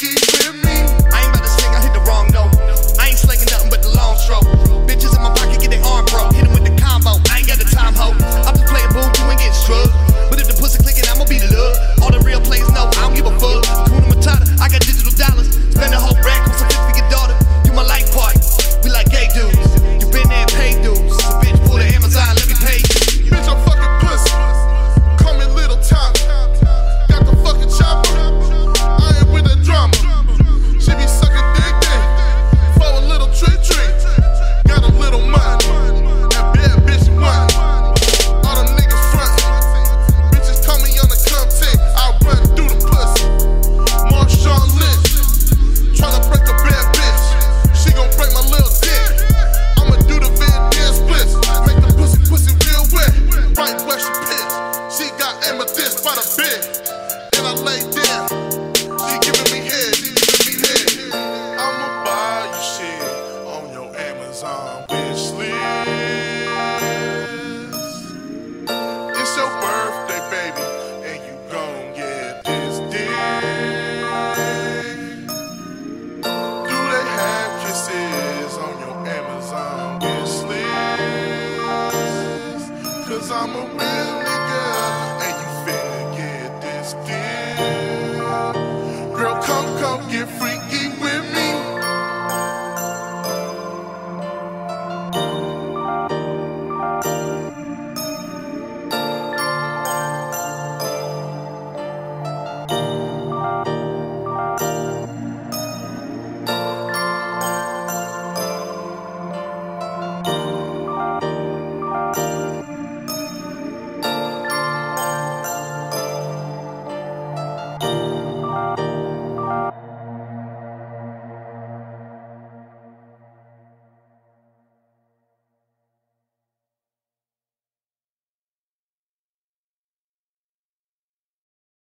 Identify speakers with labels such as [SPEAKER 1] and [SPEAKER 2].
[SPEAKER 1] she's with me. amethyst by the bed. And I lay down. She giving me head, she giving me head. I'ma buy you shit on your Amazon bitch list. It's your birthday, baby, and you gon' get this dick. Do they have kisses on your Amazon bitch list? Cause I'm a man.